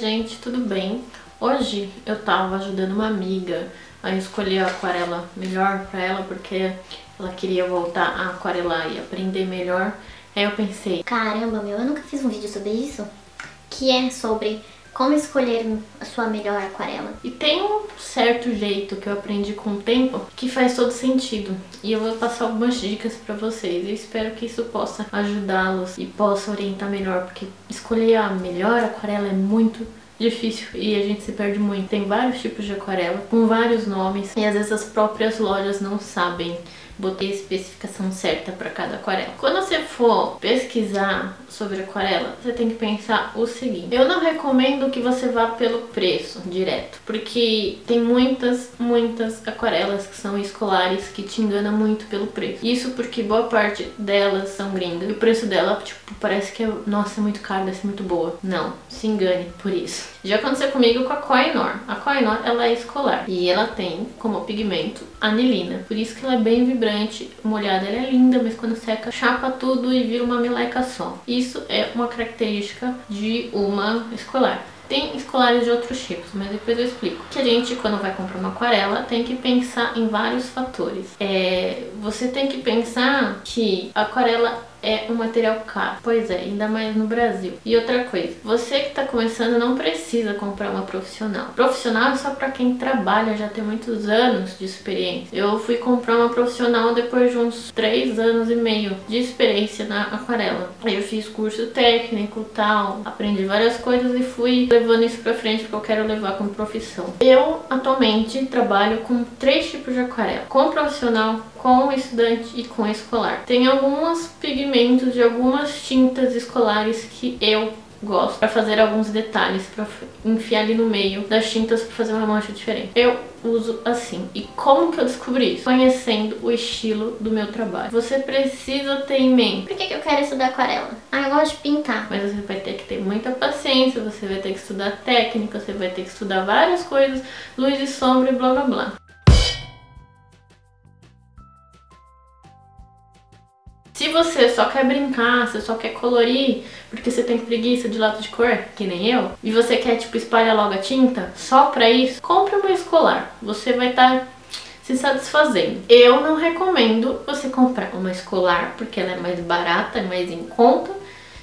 Gente, tudo bem? Hoje eu tava ajudando uma amiga a escolher a aquarela melhor pra ela, porque ela queria voltar a aquarelar e aprender melhor. Aí eu pensei, Caramba, meu, eu nunca fiz um vídeo sobre isso, que é sobre como escolher a sua melhor aquarela. E tem um certo jeito que eu aprendi com o tempo que faz todo sentido. E eu vou passar algumas dicas pra vocês. Eu espero que isso possa ajudá-los e possa orientar melhor, porque escolher a melhor aquarela é muito difícil e a gente se perde muito. Tem vários tipos de aquarela com vários nomes e às vezes as próprias lojas não sabem botar a especificação certa para cada aquarela. Quando for pesquisar sobre aquarela, você tem que pensar o seguinte: eu não recomendo que você vá pelo preço direto, porque tem muitas, muitas aquarelas que são escolares que te enganam muito pelo preço. Isso porque boa parte delas são gringas e o preço dela, tipo, parece que é, nossa, é muito caro, deve ser muito boa. Não, se engane por isso. Já aconteceu comigo com a Koinor. A Koinor, ela é escolar e ela tem como pigmento anilina, por isso que ela é bem vibrante, molhada ela é linda, mas quando seca chapa tudo e vira uma meleca só. Isso é uma característica de uma escolar. Tem escolares de outros tipos, mas depois eu explico. Que a gente, quando vai comprar uma aquarela, tem que pensar em vários fatores. É, você tem que pensar que a aquarela é um material caro. Pois é, ainda mais no Brasil. E outra coisa, você que tá começando não precisa comprar uma profissional. Profissional é só para quem trabalha, já tem muitos anos de experiência. Eu fui comprar uma profissional depois de uns 3 anos e meio de experiência na aquarela. Aí eu fiz curso técnico tal, aprendi várias coisas e fui levando isso pra frente porque eu quero levar como profissão. Eu atualmente trabalho com três tipos de aquarela: com profissional, com estudante e com escolar. Tem alguns pigmentos de algumas tintas escolares que eu gosto para fazer alguns detalhes para enfiar ali no meio das tintas para fazer uma mancha diferente. Eu uso assim. E como que eu descobri isso? Conhecendo o estilo do meu trabalho. Você precisa ter em mente. Por que, que eu quero estudar aquarela? Ah, eu gosto de pintar. Mas você vai ter que ter muita paciência, você vai ter que estudar técnica, você vai ter que estudar várias coisas, luz e sombra e blá blá blá. Se você só quer brincar, você só quer colorir, porque você tem preguiça de lápis de cor, que nem eu, e você quer, tipo, espalhar logo a tinta, só pra isso, compre uma escolar. Você vai estar tá se satisfazendo. Eu não recomendo você comprar uma escolar, porque ela é mais barata, é mais em conta.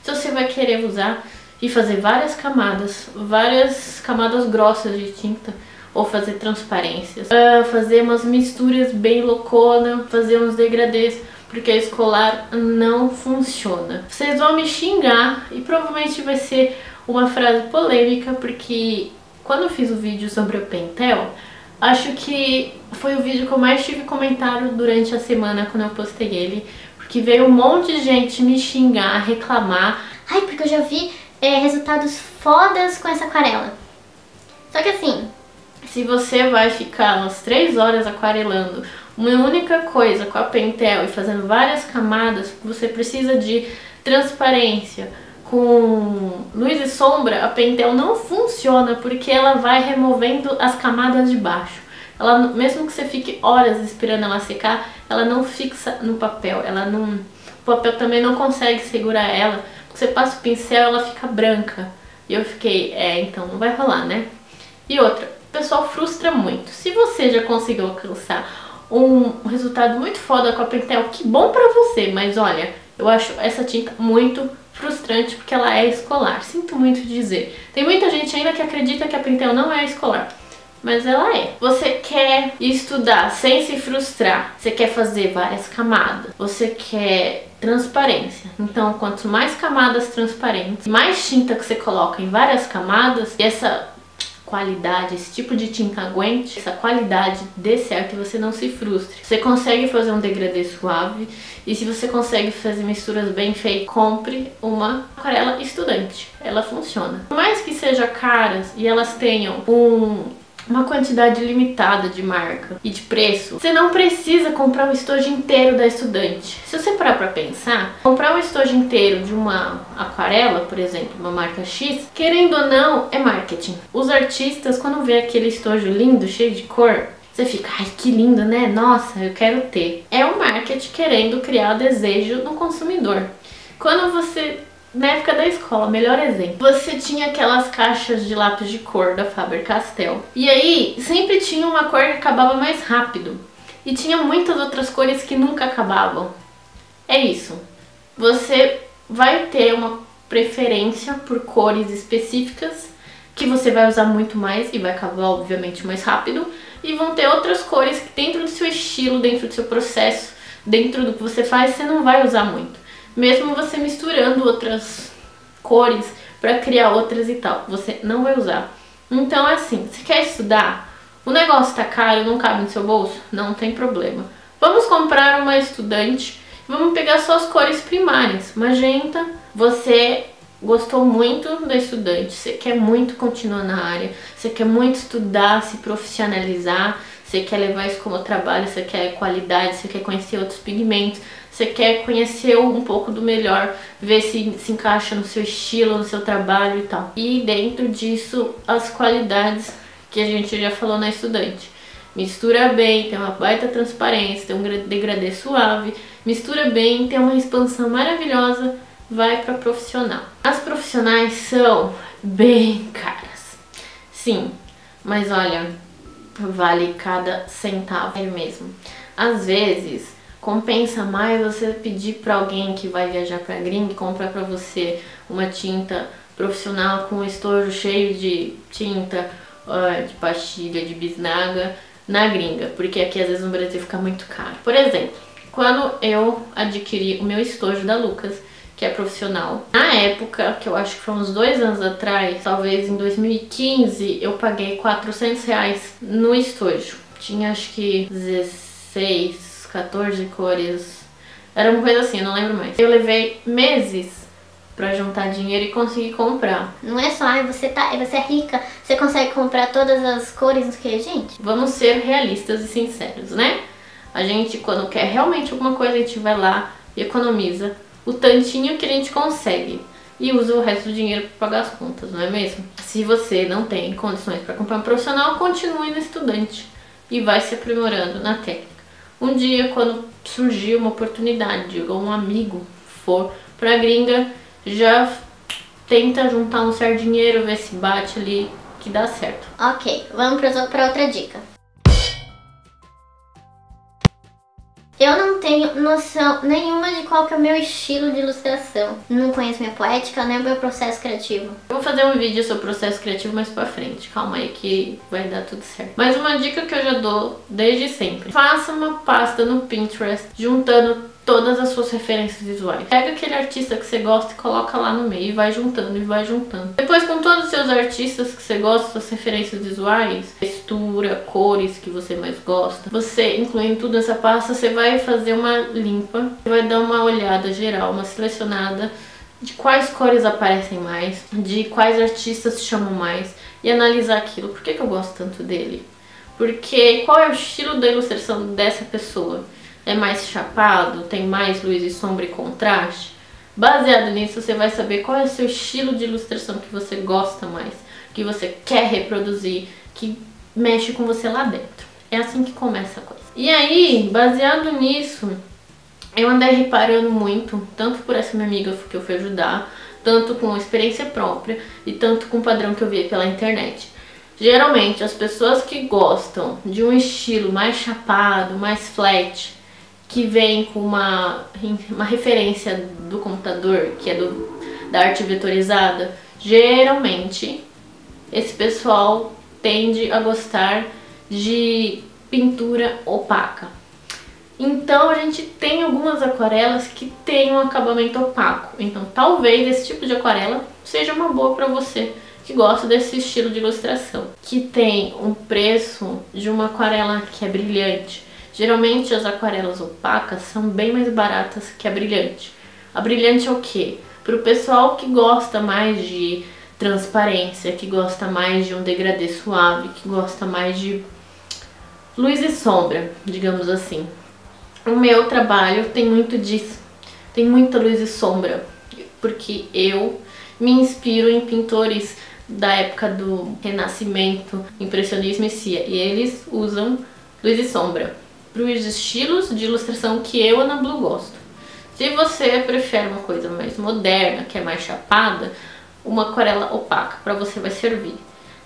Se você vai querer usar e fazer várias camadas, várias camadas grossas de tinta, ou fazer transparências, uh, fazer umas misturas bem loucona, fazer uns degradês porque a escolar não funciona. Vocês vão me xingar e provavelmente vai ser uma frase polêmica, porque quando eu fiz o vídeo sobre o Pentel, acho que foi o vídeo que eu mais tive comentário durante a semana quando eu postei ele, porque veio um monte de gente me xingar, reclamar. Ai, porque eu já vi é, resultados fodas com essa aquarela. Só que assim, se você vai ficar umas 3 horas aquarelando uma única coisa com a Pentel e fazendo várias camadas, você precisa de transparência. Com luz e sombra, a Pentel não funciona porque ela vai removendo as camadas de baixo. Ela, mesmo que você fique horas esperando ela secar, ela não fixa no papel. Ela não, o papel também não consegue segurar ela. Você passa o pincel, ela fica branca. E eu fiquei, é, então não vai rolar, né? E outra, o pessoal frustra muito. Se você já conseguiu alcançar um resultado muito foda com a Pentel, que bom pra você, mas olha, eu acho essa tinta muito frustrante porque ela é escolar. Sinto muito dizer. Tem muita gente ainda que acredita que a Pentel não é escolar. Mas ela é. Você quer estudar sem se frustrar. Você quer fazer várias camadas. Você quer transparência. Então, quanto mais camadas transparentes, mais tinta que você coloca em várias camadas, e essa qualidade, esse tipo de tinta aguente, essa qualidade dê certo e você não se frustre. Você consegue fazer um degradê suave e se você consegue fazer misturas bem feitas, compre uma aquarela estudante. Ela funciona. Por mais que seja caras e elas tenham um uma quantidade limitada de marca e de preço, você não precisa comprar um estojo inteiro da estudante. Se você parar pra pensar, comprar um estojo inteiro de uma aquarela, por exemplo, uma marca X, querendo ou não, é marketing. Os artistas, quando vê aquele estojo lindo, cheio de cor, você fica, ai que lindo, né? Nossa, eu quero ter. É o marketing querendo criar desejo no consumidor. Quando você na época da escola, melhor exemplo. Você tinha aquelas caixas de lápis de cor da Faber-Castell. E aí, sempre tinha uma cor que acabava mais rápido. E tinha muitas outras cores que nunca acabavam. É isso. Você vai ter uma preferência por cores específicas que você vai usar muito mais e vai acabar obviamente mais rápido e vão ter outras cores que dentro do seu estilo, dentro do seu processo, dentro do que você faz, você não vai usar muito. Mesmo você misturando outras cores para criar outras e tal, você não vai usar. Então assim, se quer estudar, o negócio tá caro, não cabe no seu bolso, não tem problema. Vamos comprar uma estudante, vamos pegar só as cores primárias, magenta, você gostou muito da estudante, você quer muito continuar na área, você quer muito estudar, se profissionalizar, você quer levar isso como trabalho, você quer qualidade, você quer conhecer outros pigmentos, você quer conhecer um pouco do melhor, ver se se encaixa no seu estilo, no seu trabalho e tal. E dentro disso, as qualidades que a gente já falou na estudante. Mistura bem, tem uma baita transparência, tem um degradê suave, mistura bem, tem uma expansão maravilhosa, vai para profissional. As profissionais são bem caras. Sim, mas olha, vale cada centavo mesmo. Às vezes, compensa mais você pedir para alguém que vai viajar para gringa comprar para você uma tinta profissional com estojo cheio de tinta, de pastilha, de bisnaga na gringa, porque aqui às vezes no Brasil fica muito caro. Por exemplo, quando eu adquiri o meu estojo da Lucas, que é profissional. Na época, que eu acho que foi uns dois anos atrás, talvez em 2015, eu paguei 400 reais no estojo. Tinha acho que 16, 14 cores. Era uma coisa assim, eu não lembro mais. Eu levei meses para juntar dinheiro e conseguir comprar. Não é só, ah, você, tá, você é rica, você consegue comprar todas as cores do que, gente? Vamos ser realistas e sinceros, né? A gente, quando quer realmente alguma coisa, a gente vai lá e economiza o tantinho que a gente consegue e usa o resto do dinheiro para pagar as contas, não é mesmo? Se você não tem condições para comprar um profissional, continue no estudante e vai se aprimorando na técnica. Um dia, quando surgir uma oportunidade ou um amigo for para gringa, já tenta juntar um certo dinheiro, ver se bate ali que dá certo. Ok, vamos para outra dica. Eu não tenho noção nenhuma de qual que é o meu estilo de ilustração. Não conheço minha poética, nem o meu processo criativo. Eu vou fazer um vídeo sobre o processo criativo mais pra frente. Calma aí que vai dar tudo certo. Mas uma dica que eu já dou desde sempre. Faça uma pasta no Pinterest juntando todas as suas referências visuais. Pega aquele artista que você gosta e coloca lá no meio e vai juntando e vai juntando. Depois com todos os seus artistas que você gosta, suas referências visuais, textura, cores que você mais gosta, você incluindo tudo nessa pasta, você vai fazer uma limpa, vai dar uma olhada geral, uma selecionada de quais cores aparecem mais, de quais artistas chamam mais e analisar aquilo. Por que, que eu gosto tanto dele? Porque qual é o estilo da ilustração dessa pessoa? É mais chapado, tem mais luz e sombra e contraste. Baseado nisso, você vai saber qual é o seu estilo de ilustração que você gosta mais, que você quer reproduzir, que mexe com você lá dentro. É assim que começa a coisa. E aí, baseado nisso, eu andei reparando muito, tanto por essa minha amiga que eu fui ajudar, tanto com experiência própria e tanto com o padrão que eu vi pela internet. Geralmente, as pessoas que gostam de um estilo mais chapado, mais flat, que vem com uma, uma referência do computador, que é do, da arte vetorizada, geralmente esse pessoal tende a gostar de pintura opaca. Então a gente tem algumas aquarelas que têm um acabamento opaco. Então talvez esse tipo de aquarela seja uma boa para você que gosta desse estilo de ilustração. Que tem um preço de uma aquarela que é brilhante Geralmente as aquarelas opacas são bem mais baratas que a brilhante. A brilhante é o quê? Para o pessoal que gosta mais de transparência, que gosta mais de um degradê suave, que gosta mais de luz e sombra, digamos assim. O meu trabalho tem muito disso, tem muita luz e sombra, porque eu me inspiro em pintores da época do Renascimento, Impressionismo e Cia, e eles usam luz e sombra para os estilos de ilustração que eu, Ana Blue, gosto. Se você prefere uma coisa mais moderna, que é mais chapada, uma aquarela opaca para você vai servir.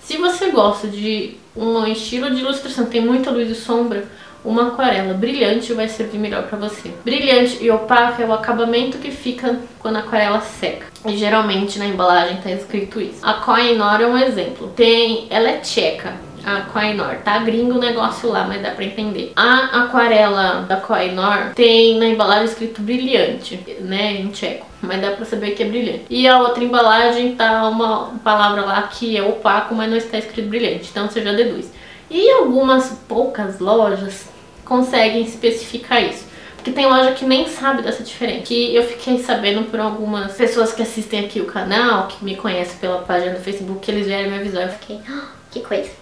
Se você gosta de um estilo de ilustração que tem muita luz e sombra, uma aquarela brilhante vai servir melhor para você. Brilhante e opaca é o acabamento que fica quando a aquarela seca. E geralmente na embalagem tá escrito isso. A Koinor é um exemplo. Tem, ela é tcheca, a Koinor. Tá gringo o negócio lá, mas dá pra entender. A aquarela da Koinor tem na embalagem escrito brilhante, né, em tcheco. Mas dá pra saber que é brilhante. E a outra embalagem tá uma palavra lá que é opaco, mas não está escrito brilhante. Então você já deduz. E algumas poucas lojas conseguem especificar isso. Porque tem loja que nem sabe dessa diferença. Que eu fiquei sabendo por algumas pessoas que assistem aqui o canal, que me conhecem pela página do Facebook, que eles vieram me avisar. Eu fiquei, oh, que coisa.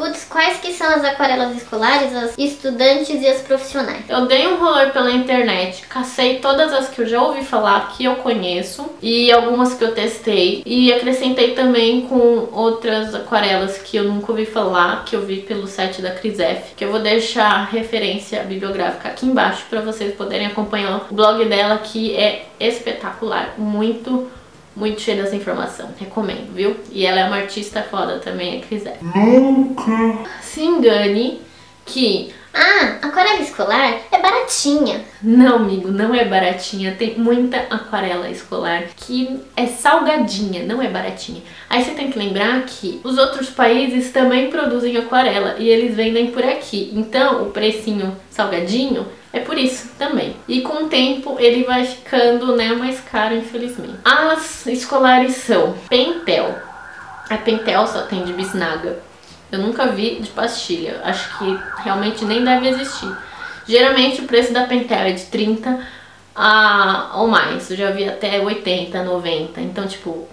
Putz, quais que são as aquarelas escolares, as estudantes e as profissionais? Eu dei um rolê pela internet, cacei todas as que eu já ouvi falar, que eu conheço, e algumas que eu testei, e acrescentei também com outras aquarelas que eu nunca ouvi falar, que eu vi pelo site da Crisef, que eu vou deixar referência bibliográfica aqui embaixo para vocês poderem acompanhar o blog dela, que é espetacular, muito muito cheia dessa informação. Recomendo, viu? E ela é uma artista foda também, a Cris Nunca se engane que ah, aquarela escolar é baratinha. Não, amigo, não é baratinha. Tem muita aquarela escolar que é salgadinha, não é baratinha. Aí você tem que lembrar que os outros países também produzem aquarela e eles vendem por aqui. Então, o precinho salgadinho é por isso também. E com o tempo ele vai ficando né, mais caro, infelizmente. As escolares são Pentel. A Pentel só tem de bisnaga. Eu nunca vi de pastilha. Acho que realmente nem deve existir. Geralmente o preço da Pentel é de 30 a, ou mais. Eu já vi até 80, 90. Então, tipo,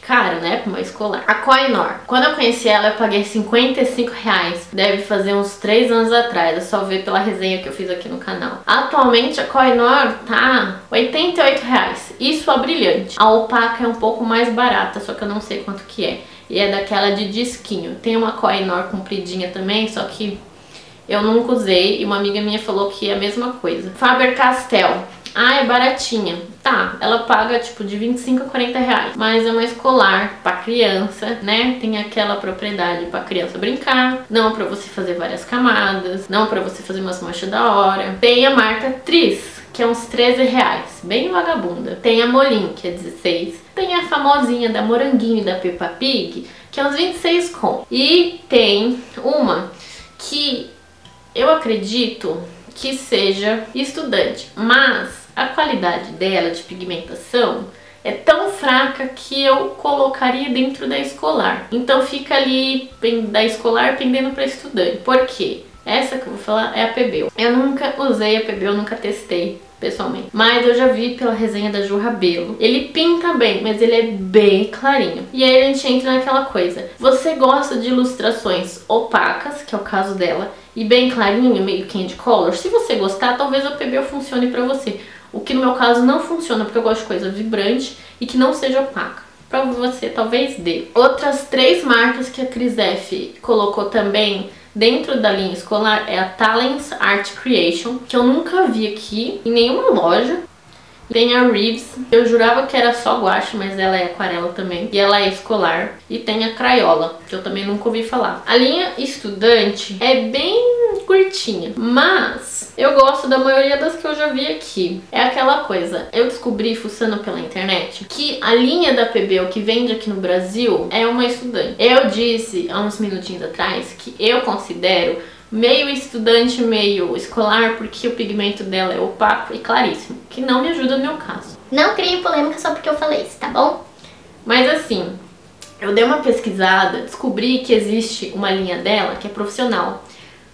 caro, né, pra uma escolar. A Coinor, quando eu conheci ela, eu paguei 55 reais. Deve fazer uns 3 anos atrás, é só ver pela resenha que eu fiz aqui no canal. Atualmente, a Coinor tá 88 reais. Isso a brilhante. A opaca é um pouco mais barata, só que eu não sei quanto que é e é daquela de disquinho. Tem uma Koinor compridinha também, só que eu nunca usei e uma amiga minha falou que é a mesma coisa. Faber-Castell. Ah, é baratinha. Tá, ela paga tipo de 25 a 40 reais. Mas é uma escolar pra criança, né? Tem aquela propriedade pra criança brincar. Não pra você fazer várias camadas. Não pra você fazer umas manchas da hora. Tem a marca Tris que é uns 13 reais, bem vagabunda. Tem a Molim, que é 16. Tem a famosinha da Moranguinho e da Peppa Pig, que é uns 26 com. E tem uma que eu acredito que seja estudante, mas a qualidade dela de pigmentação é tão fraca que eu colocaria dentro da escolar. Então fica ali da escolar pendendo para estudante. Por quê? Essa que eu vou falar é a PBU. Eu nunca usei a PBU, nunca testei pessoalmente. Mas eu já vi pela resenha da Ju Rabelo. Ele pinta bem, mas ele é bem clarinho. E aí a gente entra naquela coisa. Você gosta de ilustrações opacas, que é o caso dela, e bem clarinho, meio candy color? Se você gostar, talvez o PBO funcione pra você. O que no meu caso não funciona, porque eu gosto de coisa vibrante e que não seja opaca para você talvez dê. Outras três marcas que a Cris F colocou também dentro da linha escolar é a Talents Art Creation, que eu nunca vi aqui em nenhuma loja. Tem a Reeves, eu jurava que era só guache, mas ela é aquarela também. E ela é escolar. E tem a Crayola, que eu também nunca ouvi falar. A linha estudante é bem curtinha, mas eu gosto da maioria das que eu já vi aqui. É aquela coisa, eu descobri fuçando pela internet que a linha da PB, o que vende aqui no Brasil, é uma estudante. Eu disse há uns minutinhos atrás que eu considero meio estudante, meio escolar, porque o pigmento dela é opaco e claríssimo, que não me ajuda no meu caso. Não crie polêmica só porque eu falei isso, tá bom? Mas assim, eu dei uma pesquisada, descobri que existe uma linha dela que é profissional,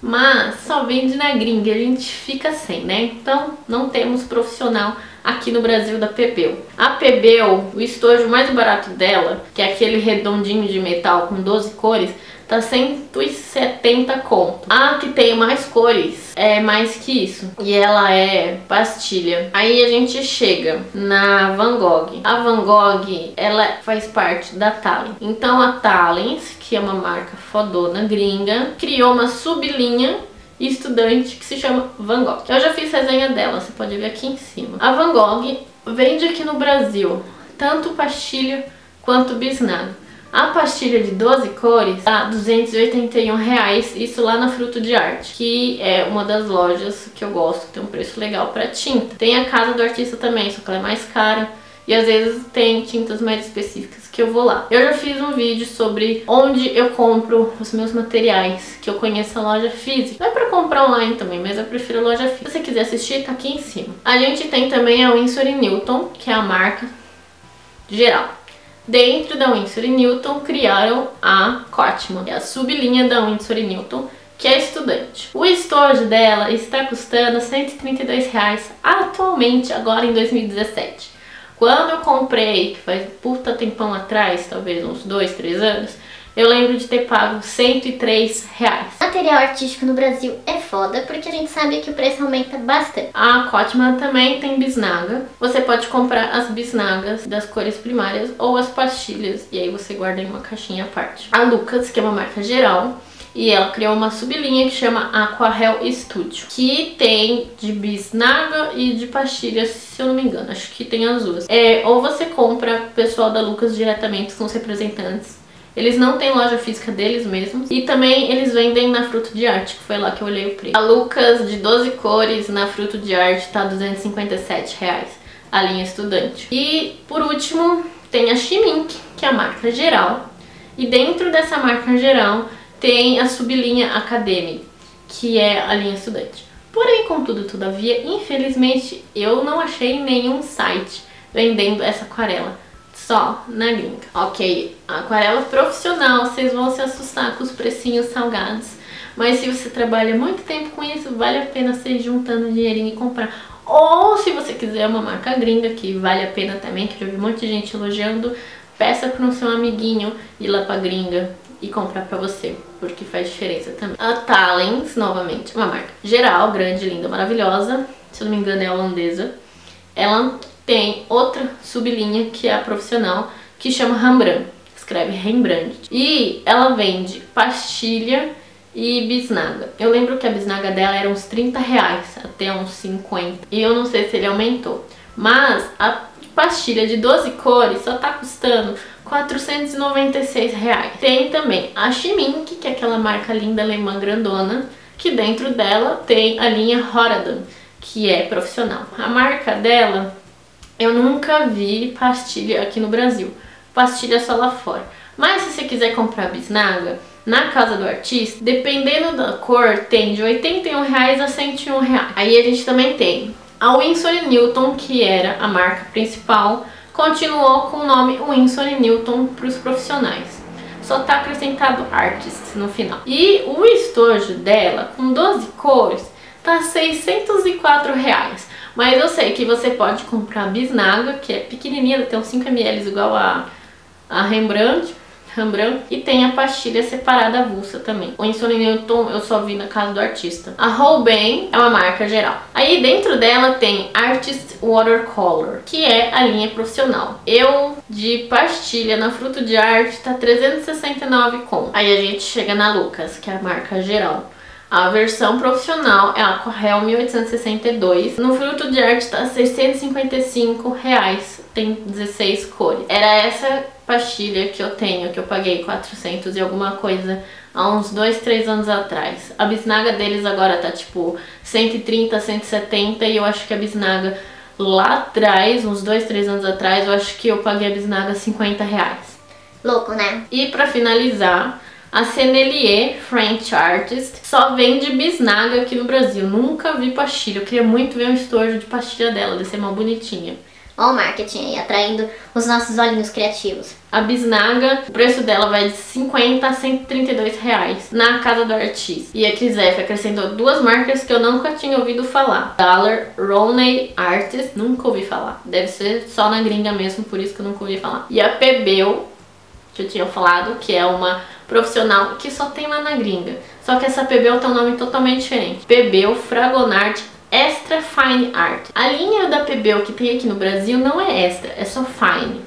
mas só vende na gringa, a gente fica sem, né? Então não temos profissional aqui no Brasil da Pebel. A Pebel, o estojo mais barato dela, que é aquele redondinho de metal com 12 cores, tá 170 conto. A que tem mais cores é mais que isso. E ela é pastilha. Aí a gente chega na Van Gogh. A Van Gogh, ela faz parte da Talent. Então a Talent, que é uma marca fodona gringa, criou uma sublinha estudante que se chama Van Gogh. Eu já fiz resenha dela, você pode ver aqui em cima. A Van Gogh vende aqui no Brasil tanto pastilha quanto bisnaga. A pastilha de 12 cores tá 281 reais, isso lá na Fruto de Arte, que é uma das lojas que eu gosto, que tem um preço legal para tinta. Tem a casa do artista também, só que ela é mais cara. E às vezes tem tintas mais específicas que eu vou lá. Eu já fiz um vídeo sobre onde eu compro os meus materiais, que eu conheço a loja física. É pra comprar online também, mas eu prefiro loja física. Se você quiser assistir, tá aqui em cima. A gente tem também a Winsor Newton, que é a marca geral. Dentro da Winsor Newton criaram a Cotman, é a sublinha da Winsor Newton, que é estudante. O estojo dela está custando 132 reais atualmente, agora em 2017. Quando eu comprei, que faz puta tempão atrás, talvez uns 2, 3 anos, eu lembro de ter pago 103 reais. Material artístico no Brasil é foda porque a gente sabe que o preço aumenta bastante. A Cotman também tem bisnaga. Você pode comprar as bisnagas das cores primárias ou as pastilhas e aí você guarda em uma caixinha à parte. A Lucas, que é uma marca geral, e ela criou uma sublinha que chama Aquarel Studio, que tem de bisnaga e de pastilhas, se eu não me engano, acho que tem as duas. É, ou você compra pessoal da Lucas diretamente com os representantes eles não têm loja física deles mesmos. E também eles vendem na Fruto de Arte, que foi lá que eu olhei o preço. A Lucas de 12 cores na Fruto de Arte tá 257 reais. A linha estudante. E por último tem a Chimink, que é a marca geral. E dentro dessa marca geral tem a sublinha Academy, que é a linha estudante. Porém, contudo, todavia, infelizmente eu não achei nenhum site vendendo essa aquarela só na gringa. Ok, aquarela profissional, vocês vão se assustar com os precinhos salgados. Mas se você trabalha muito tempo com isso, vale a pena ir juntando dinheirinho e comprar. Ou se você quiser uma marca gringa, que vale a pena também, que eu vi um monte de gente elogiando, peça para o seu amiguinho ir lá pra gringa e comprar pra você, porque faz diferença também. A Talens, novamente, uma marca geral, grande, linda, maravilhosa, se eu não me engano é holandesa. Ela tem outra sublinha que é a profissional, que chama Rembrandt, escreve Rembrandt. E ela vende pastilha e bisnaga. Eu lembro que a bisnaga dela era uns 30 reais, até uns 50. E eu não sei se ele aumentou. Mas a pastilha de 12 cores só tá custando 496 reais. Tem também a Chimink, que é aquela marca linda alemã grandona, que dentro dela tem a linha Horadan, que é profissional. A marca dela eu nunca vi pastilha aqui no Brasil. Pastilha só lá fora. Mas se você quiser comprar bisnaga, na casa do artista, dependendo da cor, tem de 81 reais a 101 reais. Aí a gente também tem a Winsor Newton, que era a marca principal, continuou com o nome Winsor Newton para os profissionais. Só tá acrescentado Artist no final. E o estojo dela, com 12 cores, tá 604 reais. Mas eu sei que você pode comprar bisnaga, que é pequenininha, tem uns 5ml igual a, a Rembrandt, Rembrandt, e tem a pastilha separada avulsa também. O Insulin Newton eu só vi na casa do artista. A Holbein é uma marca geral. Aí dentro dela tem Artist Watercolor, que é a linha profissional. Eu, de pastilha na Fruto de Arte, tá 369 com. Aí a gente chega na Lucas, que é a marca geral. A versão profissional é a Aquarel 1862. No fruto de arte tá 655 reais. Tem 16 cores. Era essa pastilha que eu tenho, que eu paguei 400 e alguma coisa há uns 2, 3 anos atrás. A bisnaga deles agora tá tipo 130, 170 e eu acho que a bisnaga lá atrás, uns 2, 3 anos atrás, eu acho que eu paguei a bisnaga 50 reais. Louco, né? E para finalizar, a Senelier French Artist só vende bisnaga aqui no Brasil. Nunca vi pastilha. Eu queria muito ver um estojo de pastilha dela, deve ser uma bonitinha. Olha o marketing aí, atraindo os nossos olhinhos criativos. A bisnaga, o preço dela vai de 50 a 132 reais na casa do artista. E a Crisef acrescentou duas marcas que eu nunca tinha ouvido falar. Dollar Roney Artist, nunca ouvi falar. Deve ser só na gringa mesmo, por isso que eu nunca ouvi falar. E a Pebel, que eu tinha falado, que é uma profissional que só tem lá na gringa. Só que essa PBL tem um nome totalmente diferente. PBL Fragonard Extra Fine Art. A linha da PBL que tem aqui no Brasil não é extra, é só fine.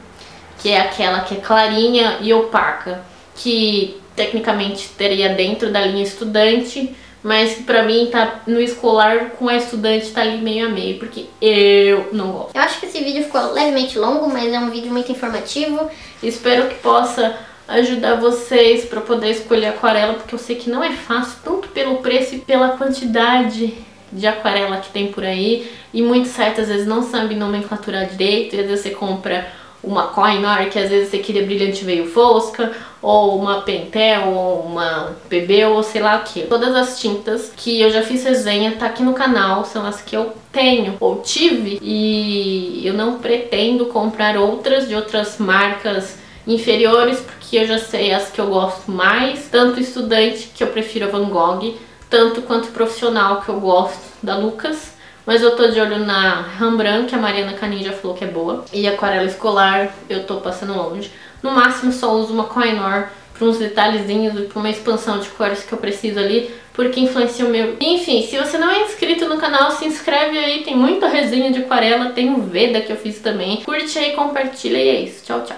Que é aquela que é clarinha e opaca. Que tecnicamente teria dentro da linha estudante, mas que pra mim tá no escolar com a estudante tá ali meio a meio, porque eu não gosto. Eu acho que esse vídeo ficou levemente longo, mas é um vídeo muito informativo. Espero que possa ajudar vocês para poder escolher aquarela, porque eu sei que não é fácil, tanto pelo preço e pela quantidade de aquarela que tem por aí, e muitos sites às vezes não sabem nomenclaturar direito, e às vezes você compra uma Koinor que às vezes você queria brilhante veio fosca, ou uma Pentel, ou uma BB, ou sei lá o que. Todas as tintas que eu já fiz resenha tá aqui no canal, são as que eu tenho ou tive, e eu não pretendo comprar outras de outras marcas inferiores, porque eu já sei as que eu gosto mais, tanto estudante, que eu prefiro a Van Gogh, tanto quanto profissional, que eu gosto da Lucas, mas eu tô de olho na Rembrandt, que a Mariana Canin já falou que é boa, e aquarela escolar eu tô passando longe. No máximo só uso uma Koinor para uns detalhezinhos, para uma expansão de cores que eu preciso ali, porque influencia o meu. Enfim, se você não é inscrito no canal, se inscreve aí, tem muita resenha de aquarela, tem um Veda que eu fiz também. Curte aí, compartilha e é isso. Tchau, tchau.